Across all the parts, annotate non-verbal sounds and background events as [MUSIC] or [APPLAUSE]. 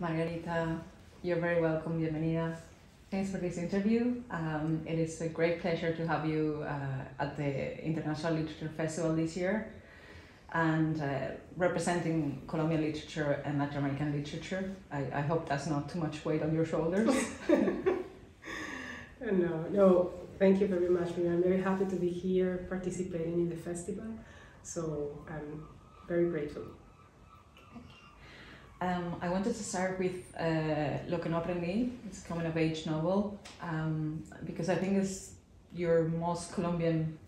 Margarita, you're very welcome, bienvenida. Thanks for this interview. Um, it is a great pleasure to have you uh, at the International Literature Festival this year and uh, representing Colombian literature and Latin American literature. I, I hope that's not too much weight on your shoulders. [LAUGHS] no, no, thank you very much. I'm very happy to be here participating in the festival. So I'm very grateful. Um, I wanted to start with uh, Lo que no aprendí, it's a coming of age novel, um, because I think it's your most Colombian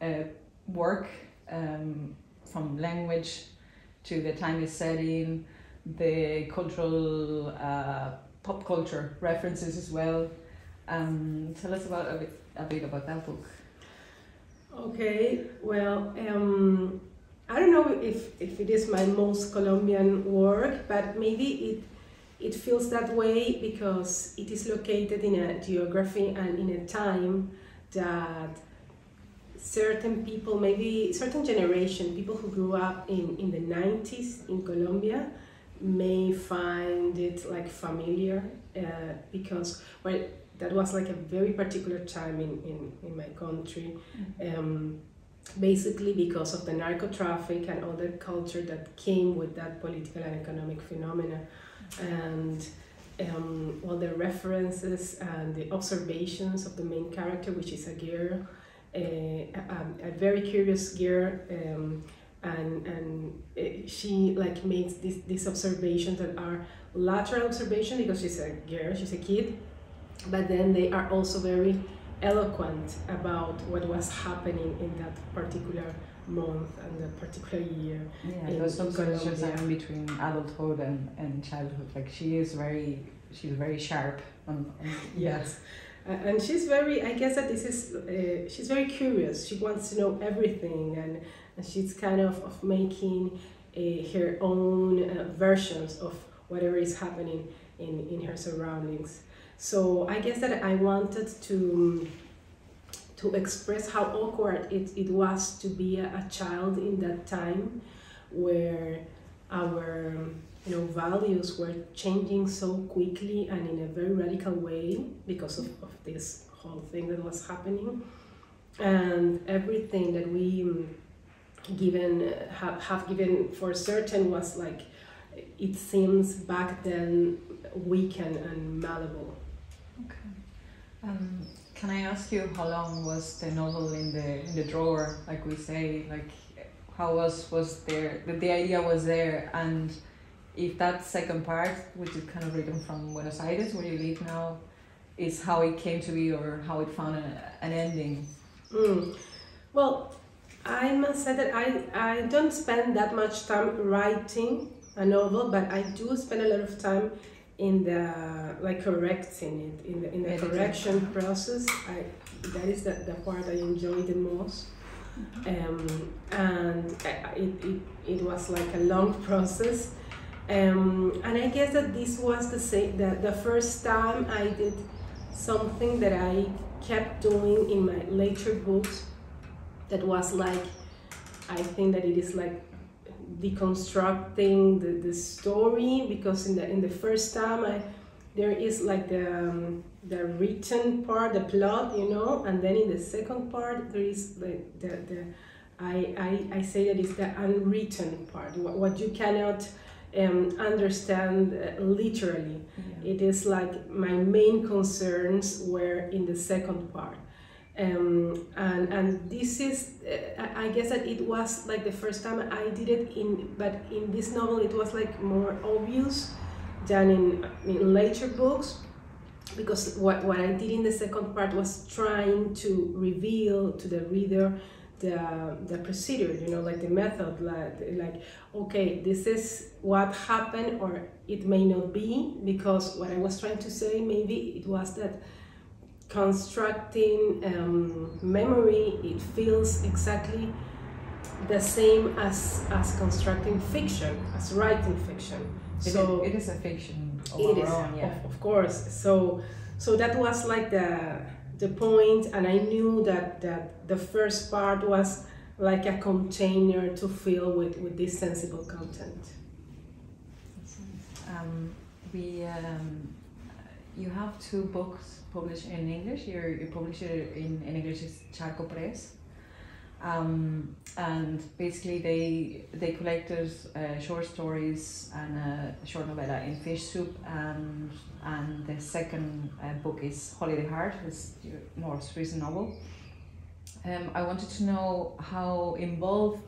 uh, work um, from language to the time it's setting, the cultural uh, pop culture references as well. Um, tell us about a bit, a bit about that book. Okay, well, um, I don't know if, if it is my most Colombian work, but maybe it it feels that way because it is located in a geography and in a time that certain people, maybe certain generation, people who grew up in, in the 90s in Colombia, may find it like familiar uh, because well that was like a very particular time in, in, in my country mm-hmm. um, basically because of the narco traffic and the culture that came with that political and economic phenomena. And um, all the references and the observations of the main character which is a girl a, a, a very curious girl um, and and it, she like makes this these observations that are lateral observation because she's a girl she's a kid but then they are also very eloquent about what was happening in that particular month and that particular year. Yeah, those observations are in between adulthood and, and childhood. Like she is very, she's very sharp. On, on yes. Uh, and she's very, I guess that this is, uh, she's very curious. She wants to know everything and, and she's kind of, of making uh, her own uh, versions of whatever is happening in, in her surroundings. So I guess that I wanted to to express how awkward it, it was to be a, a child in that time where our you know values were changing so quickly and in a very radical way because of, of this whole thing that was happening. And everything that we um, given have, have given for certain was like it seems back then weakened and malleable okay um, can I ask you how long was the novel in the in the drawer like we say like how was was there the, the idea was there and if that second part, which is kind of written from Buenos Aires, where you live now, is how it came to be or how it found a, an ending? Mm. Well, I must say that I, I don't spend that much time writing a novel, but I do spend a lot of time in the like correcting it in the in the correction process. I that is the, the part I enjoy the most. Mm-hmm. Um, and it, it, it was like a long process um, and I guess that this was the, same, the, the first time I did something that I kept doing in my later books that was like, I think that it is like deconstructing the, the story because in the in the first time I there is like the um, the written part the plot you know and then in the second part there is like the, the I, I, I say that it's the unwritten part what, what you cannot um, understand uh, literally. Yeah. It is like my main concerns were in the second part. Um, and and this is uh, I guess that it was like the first time I did it in but in this novel it was like more obvious than in, in later books. Because what, what I did in the second part was trying to reveal to the reader the, the procedure, you know, like the method, like, like, okay, this is what happened, or it may not be, because what I was trying to say, maybe it was that constructing um, memory, it feels exactly the same as, as constructing fiction, as writing fiction. It so is, it is a fiction of it is, own, yeah. of, of course. So, so that was like the the point and I knew that, that the first part was like a container to fill with, with this sensible content. Um, we um, you have two books published in English. You publish it in, in English is Charco Press. Um, and basically they they collected uh, short stories and a short novella in Fish Soup and and the second uh, book is Holiday Heart, is your most recent novel. Um, I wanted to know how involved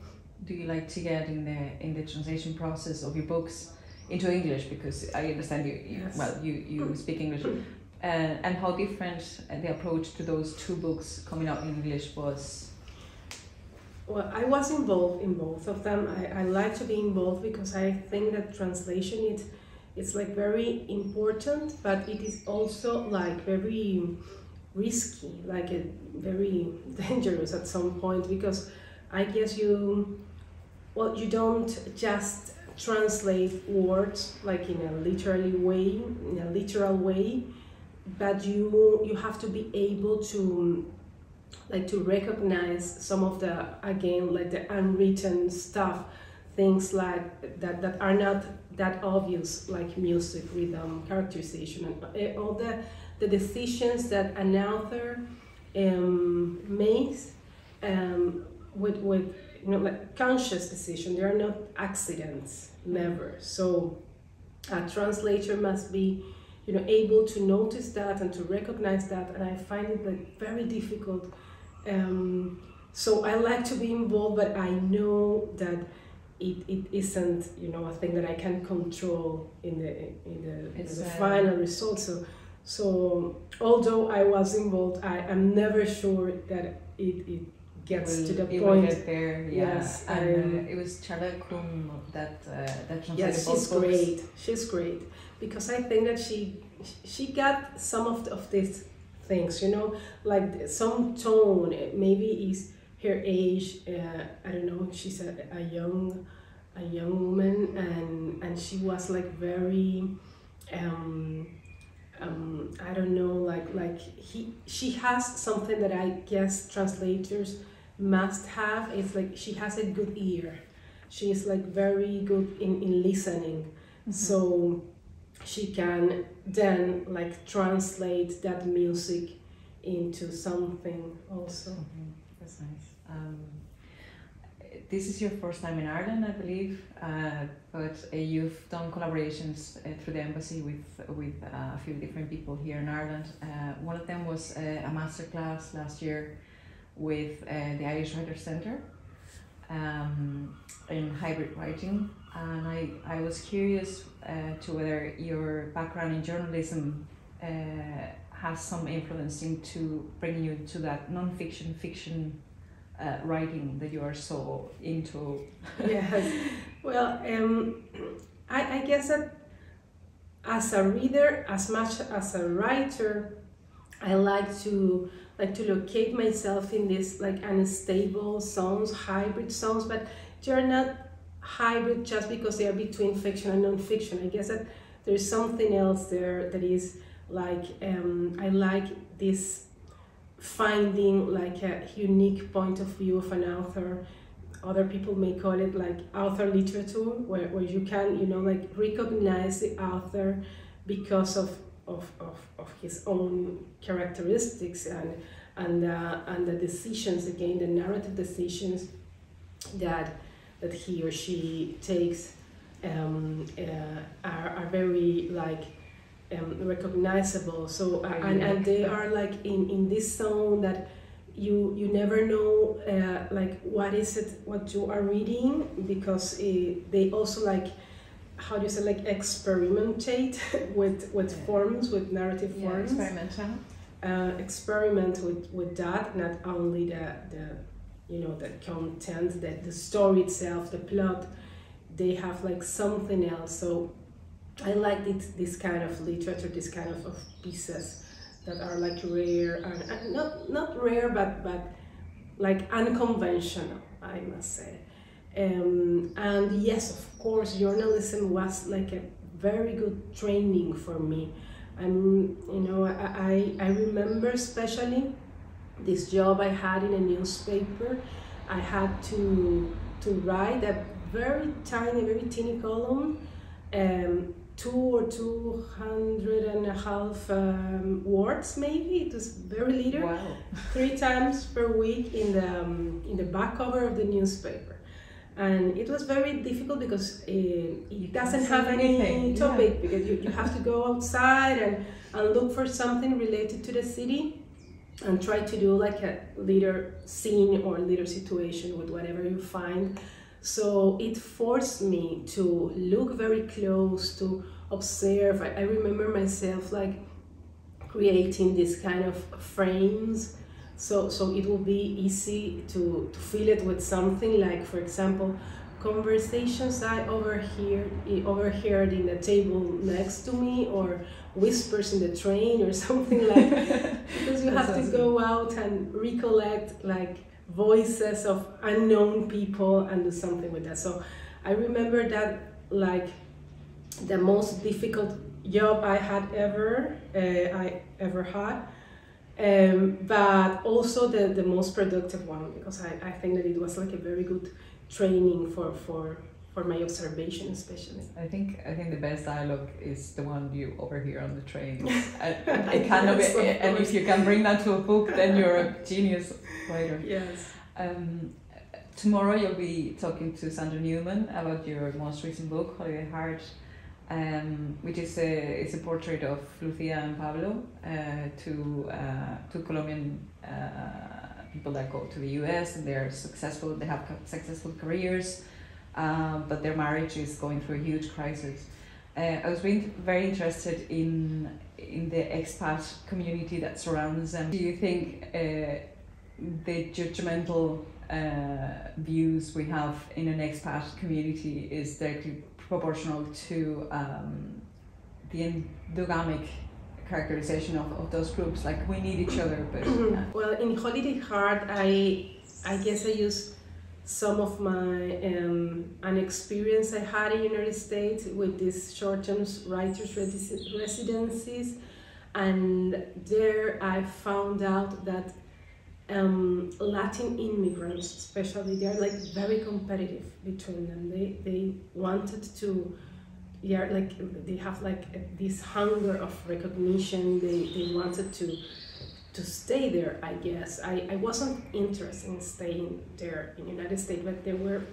do you like to get in the in the translation process of your books into English because I understand you, you Yes. well you, you speak English uh, and how different uh, the approach to those two books coming out in English was. Well, I was involved in both of them. I, I like to be involved because I think that translation it, it's like very important, but it is also like very risky, like a, very [LAUGHS] dangerous at some point because I guess you, well, you don't just translate words like in a literally way, in a literal way, but you you have to be able to like to recognize some of the again like the unwritten stuff things like that that are not that obvious like music rhythm characterization and uh, all the the decisions that an author um, makes um, with with you know like conscious decision they are not accidents never so a translator must be you know able to notice that and to recognize that and i find it like very difficult um, so I like to be involved, but I know that it, it isn't you know a thing that I can control in the in the, in the uh, final result. So so although I was involved, I am never sure that it, it gets will- to the it will point. get there, yeah. Yes, and um, it was Charlotte Coombe that uh, that translated Yes, she's books. great. She's great because I think that she she got some of, the, of these things, you know, like some tone. eh, Maybe is her age. Uh, I don't know. She's a, a young a young woman, and and she was like very. Um, um, I don't know, like like he she has something that I guess translators must have. It's like she has a good ear. She is like very good in, in listening Mhm. so she can then like translate that music into something also Mhm, That's nice. Um, this is your first time in Ireland, I believe, uh, but uh, you've done collaborations uh, through the embassy with with uh, a few different people here in Ireland. Uh, one of them was uh, a masterclass last year with uh, the Irish Writers Centre um, in hybrid writing, and I, I was curious uh, to whether your background in journalism uh, has some influence into bringing you to that non-fiction fiction uh, writing that you are so into. yes well um, I, I guess that as a reader as much as a writer i like to like to locate myself in this like unstable zones hybrid zones but they're not hybrid just because they are between fiction and non-fiction. I guess that there's something else there that is like um, i like this finding like a unique point of view of an author. Other people may call it like author literature where, where you can you know like recognize the author because of of, of, of his own characteristics and and uh, and the decisions again the narrative decisions that that he or she takes um, uh, are, are very like um, recognizable. So uh, and, and they are like in, in this zone that you you never know uh, like what is it what you are reading because uh, they also like how do you say like experimentate [LAUGHS] with with Yeah. forms with narrative Yeah, forms experimental. uh, experiment with, with that, not only the, the you know the content, the, the story itself, the plot, they have like something else. So I like this, this kind of literature, this kind of, of pieces that are like rare and, and not not rare but but like unconventional, I must say. Um, and yes, of course, journalism was like a very good training for me. And you know, I, I, I remember especially this job I had in a newspaper. I had to to write a very tiny, very teeny column um, two or two hundred and a half um, words maybe it was very little Wow. three times per week in the um, in the back cover of the newspaper and it was very difficult because uh, it doesn't have any topic because you, you have to go outside and, and look for something related to the city and try to do like a little scene or little situation with whatever you find. So it forced me to look very close to observe. I, I remember myself like creating these kind of frames so so it will be easy to, to fill it with something like for example conversations i overheard overheard in the table next to me or whispers in the train or [LAUGHS] something like [LAUGHS] because you have to go out and recollect like voices of unknown people and do something with that. So i remember that like the most difficult job i had ever uh, i ever had um, but also the, the most productive one because I, I think that it was like a very good training for, for, for my observation especially I think I think the best dialogue is the one you overhear on the train. [LAUGHS] I, it cannot be, Yes, of and if you can bring that to a book, then you're a genius writer. yes Um, tomorrow you'll be talking to Sandra Newman about your most recent book, Holiday Heart, um, which is a it's a portrait of Lucia and Pablo, uh, two uh, two Colombian uh, people that go to the U.S. and they're successful. They have successful careers, um, but their marriage is going through a huge crisis. Uh, I was very interested in in the expat community that surrounds them. Do you think uh, the judgmental uh, views we have in an expat community is directly proportional to um, the endogamic characterization of, of those groups? Like we need each other, but [CLEARS THROAT] uh, well in holiday heart i i guess i use some of my um, an experience i had in united states with these short-term writers residencies and there i found out that um, latin immigrants especially they are like very competitive between them. They they wanted to they are like they have like this hunger of recognition. They, they wanted to to stay there i guess. I, I wasn't interested in staying there in the united states but there were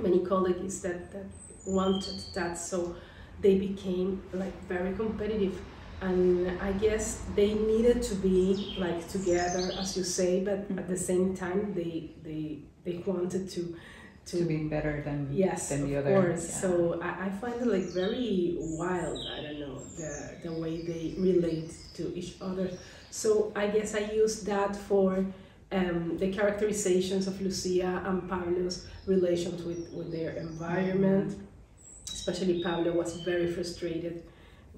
many colleagues that, that wanted that. So they became like very competitive and i guess they needed to be like together as you say but at the same time they they they wanted to to be better than Yes, than the of other. course. yeah. So I, I find it like very wild. I don't know the the way they relate to each other. So I guess I use that for um, the characterizations of Lucia and Pablo's relations with, with their environment. Especially Pablo was very frustrated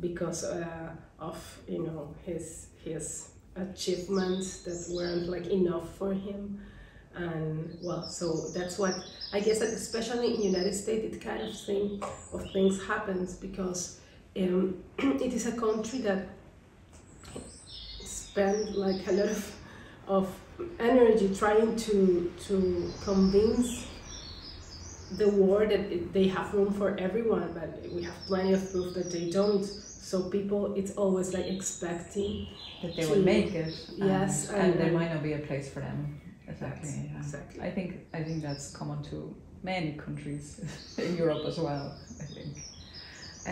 because uh, of you know his his achievements that weren't like enough for him. And well so that's what i guess that especially in the united states it kind of thing of things happens because um, [CLEARS THROAT] it is a country that spend like a lot of, of energy trying to to convince the world that they have room for everyone but we have plenty of proof that they don't so people it's always like expecting that they to- will make it. um, Yes, and, and- there might not be a place for them. Exactly. Yes, yeah. exactly. I think I think that's common to many countries [LAUGHS] in Europe as well. I think.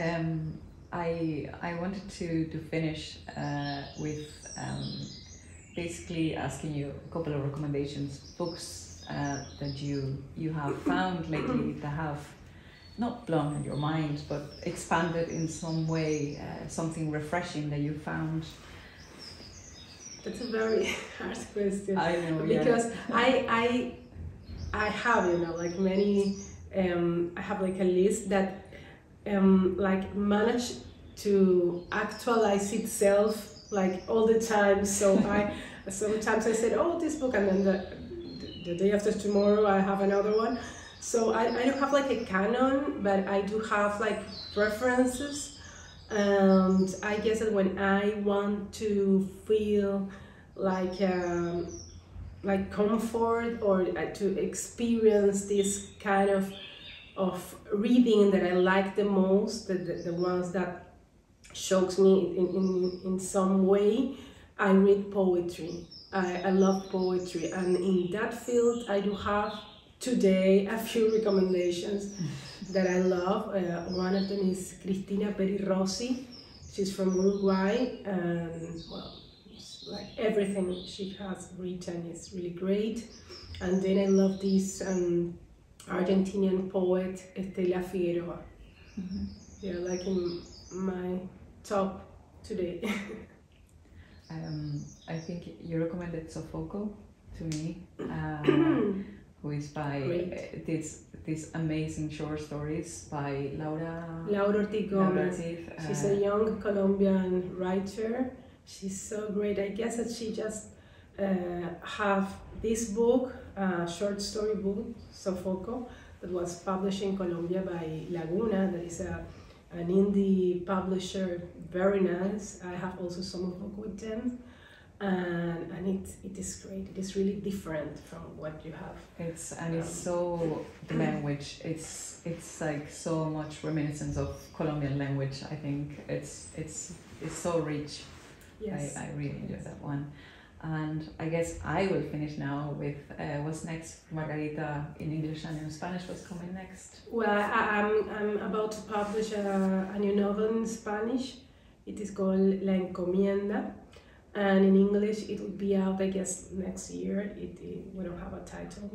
Um, I I wanted to to finish uh, with um, basically asking you a couple of recommendations, books uh, that you you have found lately that have not blown in your mind but expanded in some way, uh, something refreshing that you found. that's a very [LAUGHS] hard question I know yeah. because I I I have you know like many um, I have like a list that um, like manage to actualize itself like all the time so [LAUGHS] I sometimes I said oh this book and then the, the day after tomorrow I have another one so I, I don't have like a canon but I do have like preferences and I guess that when I want to feel like um, like comfort or uh, to experience this kind of of reading that I like the most, the, the, the ones that shocks me in, in, in some way, I read poetry. I, I love poetry and in that field I do have today a few recommendations that I love. Uh, one of them is Cristina Peri Rossi. She's from Uruguay and well, like everything she has written is really great. And then I love this um, Argentinian poet Estela Figueroa. Mm-hmm. They're like in my top today. [LAUGHS] um, I think you recommended Sofoco to me, [CLEARS THROAT] uh, who is by uh, this these amazing short stories by Laura Laura Ortiz Gomez. Uh, She's a young Colombian writer. She's so great. I guess that she just uh, have this book, uh, short story book, Sofoco, that was published in Colombia by Laguna. That is a an indie publisher, very nice. I have also some of book with them and and it, it is great. It is really different from what you have. It's and um, it's so the language it's it's like so much reminiscence of colombian language i think. It's it's it's so rich. Yes. I, I really enjoy that one. And i guess i will finish now with uh, what's next? Margarita in english and in spanish what's coming next? Well I, i'm i'm about to publish a, a new novel in spanish. It is called la encomienda and in English it will be out I guess next year. It, it we don't have a title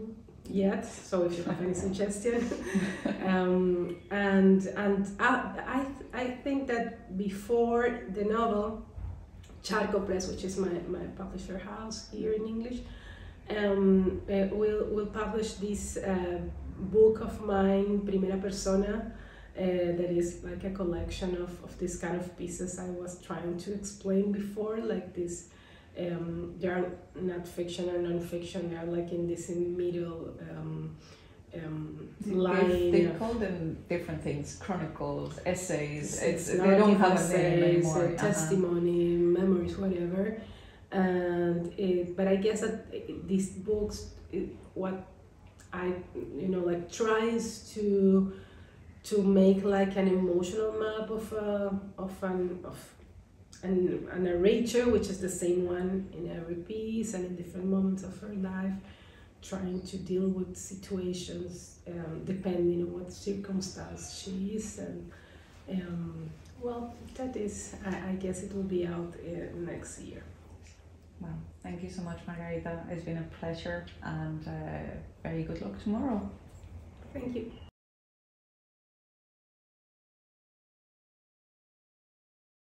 yet, so if you have any suggestion, [LAUGHS] um, and and I I, I think that before the novel, Charco Press, which is my, my publisher house here in English, um, uh, will will publish this uh, book of mine, Primera Persona that is like a collection of, of this kind of pieces I was trying to explain before, like this. Um, they are not fiction or non-fiction. They are like in this middle um, um, line. They, they call them different things: chronicles, essays. It's, it's they don't have essays, a name anymore. Uh, testimony, uh-huh. memories, whatever. And it, but I guess that these books, it, what I you know like tries to to make like an emotional map of a, of an of an, a narrator, which is the same one in every piece and in different moments of her life, trying to deal with situations um, depending on what circumstance she is and um, well that is I, I, guess it will be out uh, next year. Well thank you so much margarita. It's been a pleasure and uh, very good luck tomorrow. Thank you